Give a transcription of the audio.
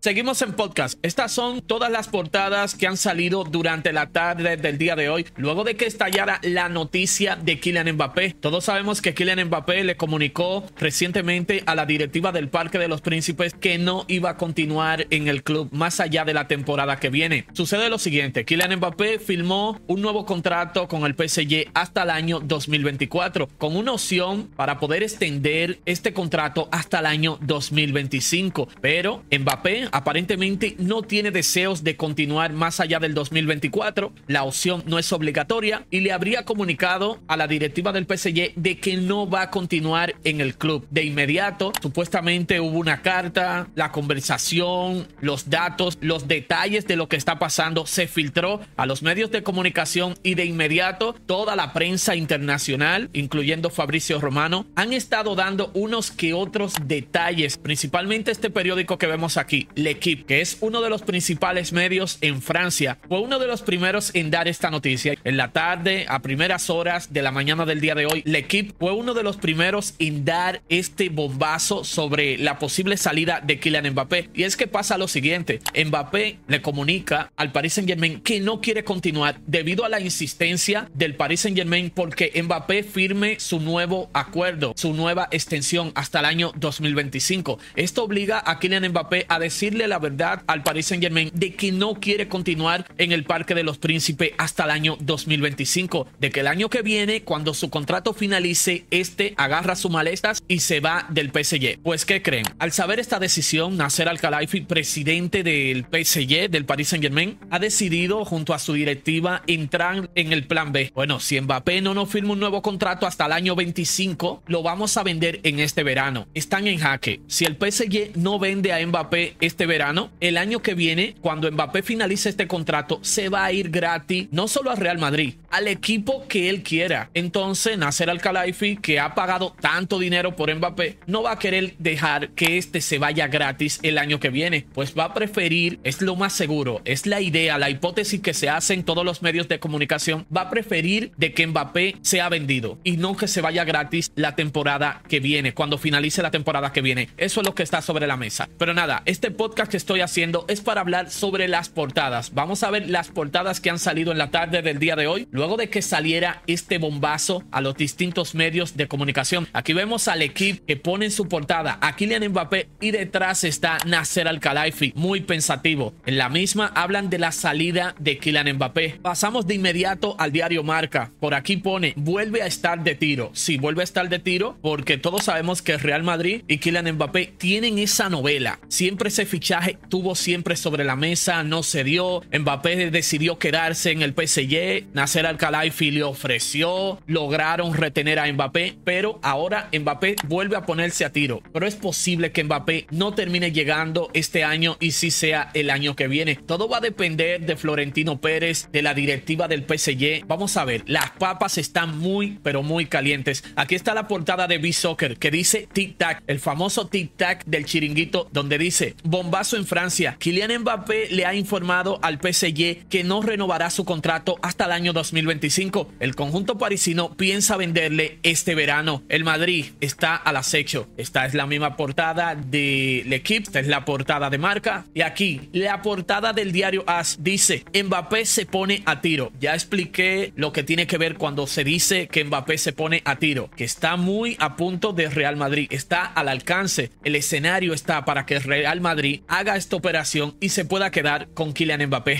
Seguimos en podcast. Estas son todas las portadas que han salido durante la tarde del día de hoy, luego de que estallara la noticia de Kylian Mbappé. Todos sabemos que Kylian Mbappé le comunicó recientemente a la directiva del Parque de los Príncipes que no iba a continuar en el club más allá de la temporada que viene. Sucede lo siguiente, Kylian Mbappé firmó un nuevo contrato con el PSG hasta el año 2024, con una opción para poder extender este contrato hasta el año 2025. Pero Mbappé aparentemente no tiene deseos de continuar más allá del 2024. La opción no es obligatoria y le habría comunicado a la directiva del PSG de que no va a continuar en el club. De inmediato, supuestamente hubo una carta, la conversación, los datos, los detalles de lo que está pasando se filtró a los medios de comunicación y de inmediato toda la prensa internacional, incluyendo Fabricio Romano, han estado dando unos que otros detalles, principalmente este periódico que vemos aquí, L'Equipe, que es uno de los principales medios en Francia, fue uno de los primeros en dar esta noticia. En la tarde, a primeras horas de la mañana del día de hoy, L'Equipe fue uno de los primeros en dar este bombazo sobre la posible salida de Kylian Mbappé. Y es que pasa lo siguiente, Mbappé le comunica al Paris Saint Germain que no quiere continuar debido a la insistencia del Paris Saint Germain porque Mbappé firme su nuevo acuerdo, su nueva extensión hasta el año 2025. Esto obliga a Kylian Mbappé a decir la verdad al Paris Saint Germain de que no quiere continuar en el Parque de los Príncipes hasta el año 2025, de que el año que viene, cuando su contrato finalice, este agarra sus maletas y se va del PSG. Pues, ¿qué creen? Al saber esta decisión, Nasser Al-Khelaifi, presidente del PSG, del Paris Saint Germain, ha decidido junto a su directiva entrar en el plan B. Bueno, si Mbappé no nos firma un nuevo contrato hasta el año 25, lo vamos a vender en este verano. Están en jaque. Si el PSG no vende a Mbappé este verano, el año que viene, cuando Mbappé finalice este contrato, se va a ir gratis no solo al Real Madrid, al equipo que él quiera. Entonces, Nasser Al-Khelaifi, que ha pagado tanto dinero por Mbappé, no va a querer dejar que este se vaya gratis el año que viene, pues va a preferir, es lo más seguro, es la idea, la hipótesis que se hace en todos los medios de comunicación, va a preferir de que Mbappé sea vendido y no que se vaya gratis la temporada que viene, cuando finalice la temporada que viene. Eso es lo que está sobre la mesa. Pero nada, este podcast que estoy haciendo es para hablar sobre las portadas. Vamos a ver las portadas que han salido en la tarde del día de hoy, luego de que saliera este bombazo a los distintos medios de comunicación. Aquí vemos al equipo que pone en su portada a Kylian Mbappé y detrás está Nasser Al-Khelaifi, muy pensativo. En la misma hablan de la salida de Kylian Mbappé. Pasamos de inmediato al diario Marca. Por aquí pone, vuelve a estar de tiro. Sí, vuelve a estar de tiro porque todos sabemos que Real Madrid y Kylian Mbappé tienen esa novela. Siempre ese fichaje tuvo siempre sobre la mesa, no se dio. Mbappé decidió quedarse en el PSG. Nasser Al-Khelaifi le ofreció, lograron retener a Mbappé, pero ahora Mbappé vuelve a ponerse a tiro. Pero es posible que Mbappé no termine llegando este año y si sea el año que viene. Todo va a depender de Florentino Pérez, de la directiva del PSG. Vamos a ver, las papas están muy, pero muy calientes. Aquí está la portada de B-Soccer que dice Tic Tac, el famoso Tic Tac del chiringuito, donde dice bombazo en Francia. Kylian Mbappé le ha informado al PSG que no renovará su contrato hasta el año 2025. El conjunto parisino piensa venderle este verano. El Madrid está al acecho. Esta es la misma portada de L'Equipe, esta es la portada de marca. Y aquí, la portada del diario AS dice, Mbappé se pone a tiro. Ya expliqué lo que tiene que ver cuando se dice que Mbappé se pone a tiro, que está muy a punto de Real Madrid, está al alcance. El escenario está para que Real Madrid haga esta operación y se pueda quedar con Kylian Mbappé.